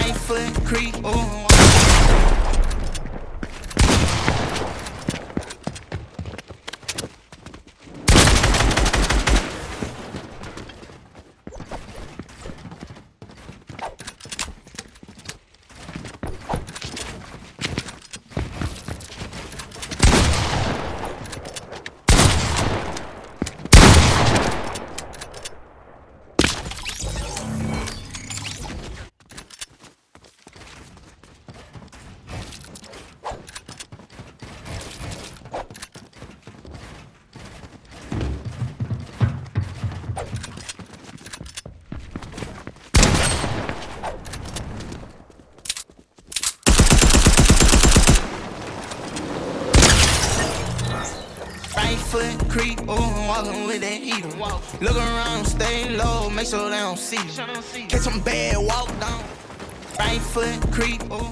Right foot creep. Ooh. Foot creep, ooh, walking with that heater. Look around, stay low, make sure they don't see you. Catch some bad, walk down. Right foot creep, ooh.